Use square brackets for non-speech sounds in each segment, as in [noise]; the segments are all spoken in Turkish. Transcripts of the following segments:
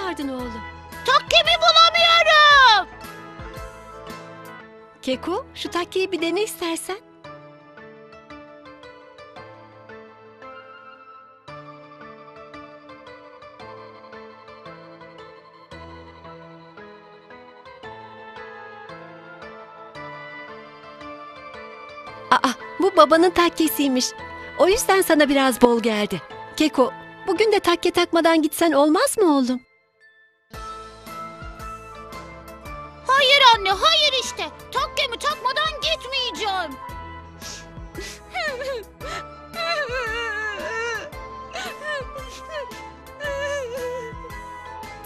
Çağırdın oğlum? Takkemi bulamıyorum. Keko, şu takkeyi bir dene istersen. Aa, bu babanın takkesiymiş. O yüzden sana biraz bol geldi. Keko, bugün de takke takmadan gitsen olmaz mı oğlum? Anne hayır işte. Takkemi takmadan gitmeyeceğim.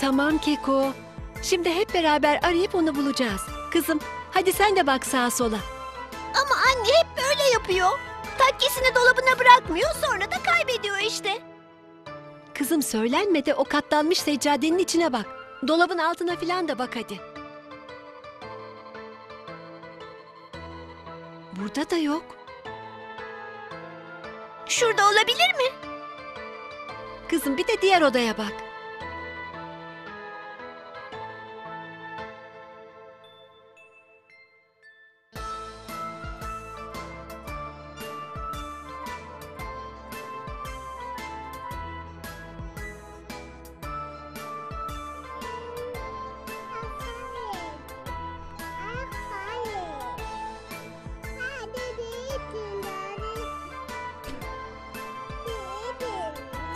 Tamam Keko. Şimdi hep beraber arayıp onu bulacağız. Kızım, hadi sen de bak sağa sola. Ama anne hep böyle yapıyor. Takkesini dolabına bırakmıyor sonra da kaybediyor işte. Kızım söylenme de o katlanmış seccadenin içine bak. Dolabın altına filan da bak hadi. Burada da yok. Şurada olabilir mi? Kızım bir de diğer odaya bak.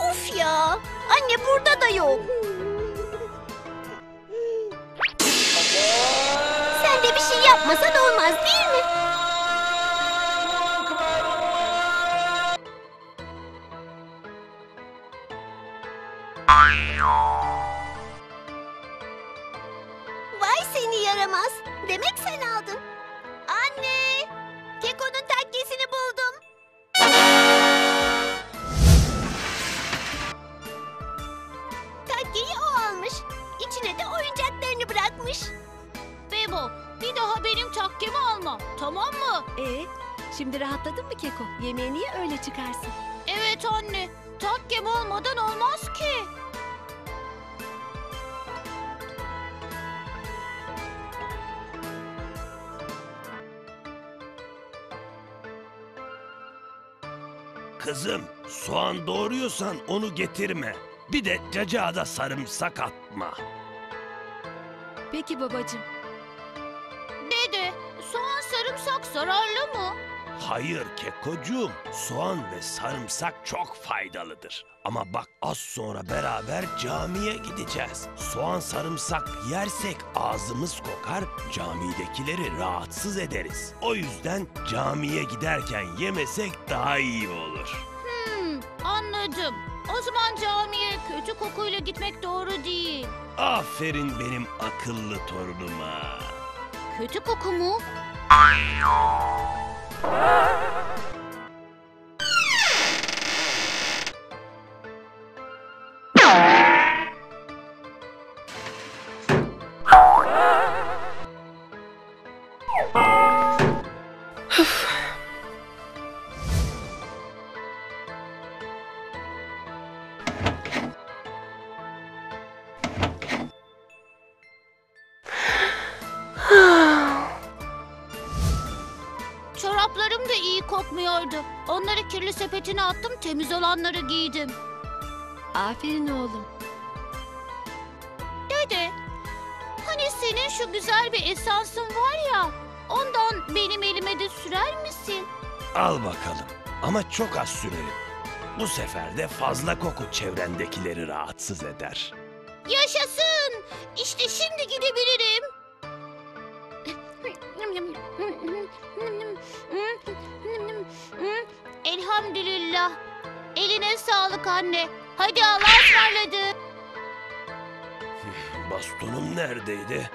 Uf ya. Anne burada da yok. Sen de bir şey yapmasan olmaz değil mi? Vay seni yaramaz. Demek sen aldın. Anne! Keko'nun İçine de oyuncaklarını bırakmış. Bebo bir daha benim takkemi alma tamam mı? Ee, şimdi rahatladın mı Keko? Yemeğe niye öyle çıkarsın? Evet anne. Takkem olmadan olmaz ki. Kızım, soğan doğruyorsan onu getirme. Bir de cacığa da sarımsak atma. Peki babacığım. Dede soğan sarımsak zararlı mı? Hayır kekocuğum, soğan ve sarımsak çok faydalıdır. Ama bak az sonra beraber camiye gideceğiz. Soğan sarımsak yersek ağzımız kokar, camidekileri rahatsız ederiz. O yüzden camiye giderken yemesek daha iyi olur. Hmm, anladım. O zaman camiye kötü kokuyla gitmek doğru değil. Aferin benim akıllı torunuma. Kötü koku mu? Çoraplarım Onları kirli sepetine attım, temiz olanları giydim. Aferin oğlum. Dede, hani senin şu güzel bir esansın var ya, ondan benim elime de sürer misin? Al bakalım ama çok az sürelim. Bu sefer de fazla koku çevrendekileri rahatsız eder. Yaşasın! İşte şimdi gidebilirim. Elhamdülillah. Eline sağlık anne. Hadi Allah'a ısmarladık. [laughs] Bastonum neredeydi?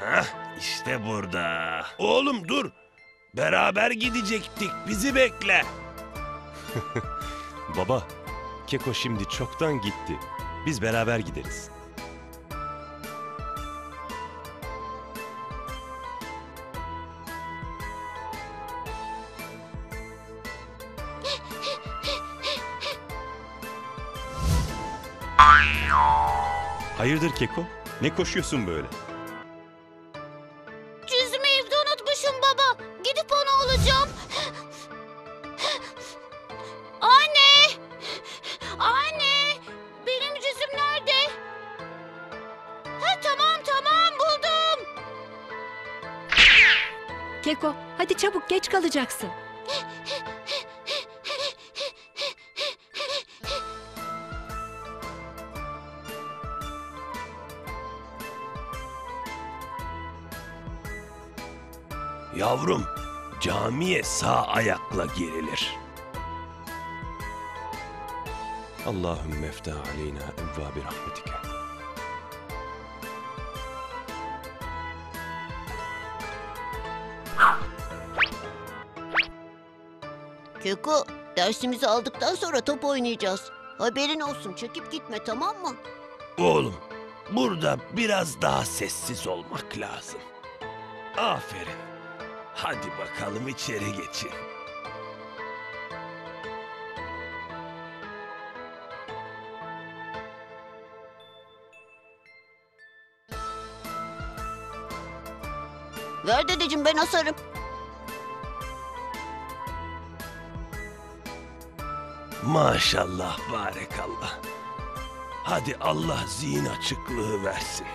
Hah işte burada. Oğlum dur. Beraber gidecektik. Bizi bekle. [laughs] Baba, Keko şimdi çoktan gitti. Biz beraber gideriz. Hayırdır Keko? Ne koşuyorsun böyle? Cüzümü evde unutmuşum baba. Gidip onu alacağım. Anne! Anne! Benim cüzüm nerede? Ha tamam tamam buldum. Keko hadi çabuk geç kalacaksın. Yavrum, camiye sağ ayakla girilir. Allahümme eftah aleyna evvabi rahmetike. Keko, dersimizi aldıktan sonra top oynayacağız. Haberin olsun, çekip gitme tamam mı? Oğlum, burada biraz daha sessiz olmak lazım. Aferin. Hadi bakalım içeri geçin. Ver dedeciğim ben asarım. Maşallah, barekallah. Hadi Allah zihin açıklığı versin.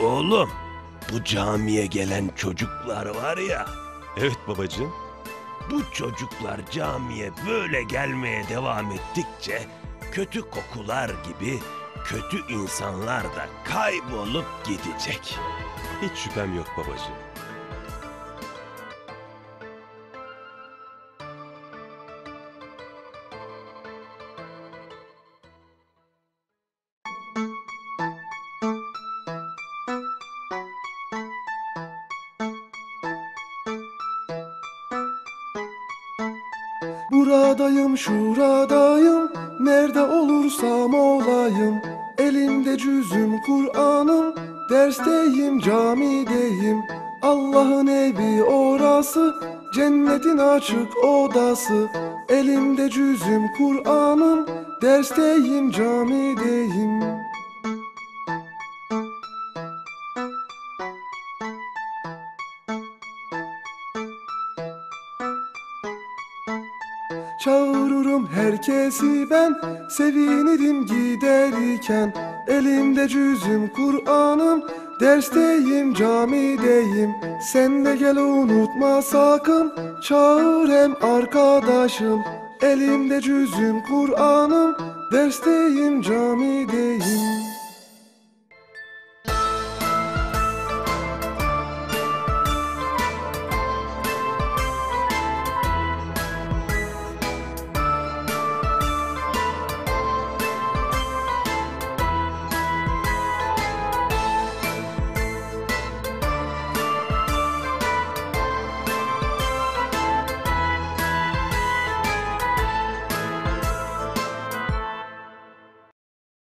Oğlum, bu camiye gelen çocuklar var ya, Evet babacığım. bu çocuklar camiye böyle gelmeye devam ettikçe kötü kokular gibi kötü insanlar da kaybolup gidecek. Hiç şüphem yok babacığım. Buradayım şuradayım. Nerede olursam olayım. Elimde cüzüm Kur'an'ım. Dersteyim camideyim. Allah'ın evi orası. Cennetin açık odası. Elimde cüzüm Kur'an'ım. Dersteyim camideyim Çağırırım herkesi ben Sevinirim giderken. Elimde cüzüm Kur'an'ım Dersteyim camideyim. Sen de gel unutma sakın Çağır hem arkadaşım. Elimde cüzüm Kur'an'ım Dersteyim camideyim